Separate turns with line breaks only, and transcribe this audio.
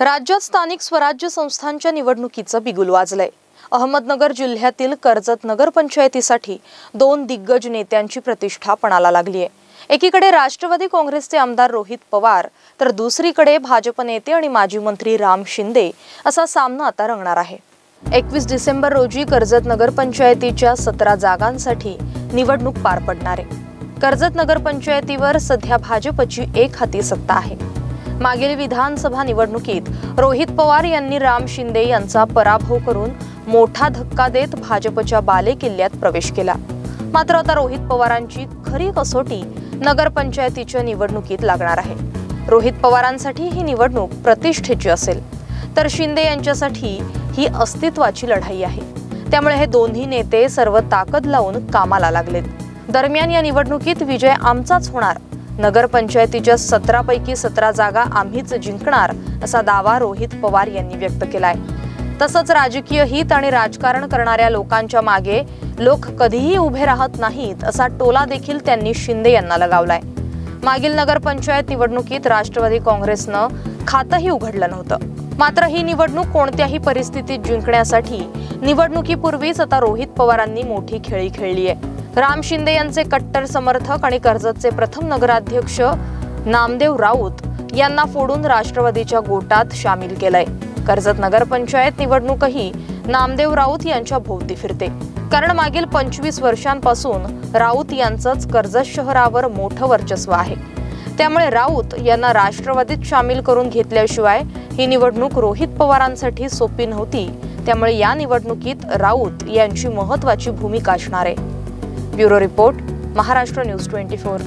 राज्यात स्थानिक स्वराज्य संस्थांच्या निवडणुकीचं बिगुल वाजलंय. अहमदनगर जिल्ह्यातील कर्जत नगरपंचायतीसाठी दोन दिग्गज नेत्यांची प्रतिष्ठा पणाला लागली आहे एकीकडे राष्ट्रवादी काँग्रेसचे आमदार रोहित पवार तर दुसरीकडे भाजप नेते आणि माजी मंत्री राम शिंदे असा सामना आता रंगणार आहे. एकवीस डिसेंबर रोजी कर्जत नगरपंचायतीच्या सतरा जागांसाठी निवडणूक पार पडणार आहे. कर्जत नगरपंचायतीवर सध्या भाजपची एक हाती सत्ता आहे. मागील विधानसभा निवडणुकीत रोहित पवार यांनी राम शिंदे यांचा पराभव करून मोठा धक्का देत भाजपच्या बालेकिल्ल्यात प्रवेश केला. मात्र आता रोहित पवारांची खरी कसोटी नगरपंचायतीच्या निवडणुकीत लागणार आहे. रोहित पवारांसाठी ही निवडणूक प्रतिष्ठेची असेल तर शिंदे यांच्यासाठी ही अस्तित्वाची लढाई आहे. त्यामुळे हे दोन्ही नेते सर्व ताकद लावून कामाला लागलेत. दरम्यान या निवडणुकीत विजय आमचाच होणार नगरपंचायतीच्या सतरापैकी सतरा जागा आम्हीच जिंकणार असा दावा रोहित पवार यांनी व्यक्त केलाय. तसंच राजकीय हित आणि राजकारण करणाऱ्या लोकांच्या मागे लोक कधीही उभे राहत नाहीत असा टोला देखील त्यांनी शिंदे यांना लगावलाय. मागील नगरपंचायत निवडणुकीत राष्ट्रवादी काँग्रेसनं खातंही उघडलं नव्हतं. मात्र ही निवडणूक कोणत्याही परिस्थितीत जिंकण्यासाठी निवडणुकीपूर्वीच आता रोहित पवारांनी मोठी खेळी खेळली आहे राम शिंदे यांचे कट्टर समर्थक आणि कर्जतचे प्रथम नगराध्यक्ष नामदेव राऊत यांना फोडून राष्ट्रवादीच्या गोटात सामील केलंय. कर्जत नगरपंचायत निवडणूकही नामदेव राऊत यांच्या भोवती फिरते. कारण मागील पंचवीस वर्षांपासून राऊत यांचंच कर्जत शहरावर मोठं वर्चस्व आहे. त्यामुळे राऊत यांना राष्ट्रवादीत सामील करून घेतल्याशिवाय ही निवडणूक रोहित पवारांसाठी सोपी नव्हती. त्यामुळे या निवडणुकीत राऊत यांची महत्वाची भूमिका असणार आहे. Bureau report Maharashtra news twenty four.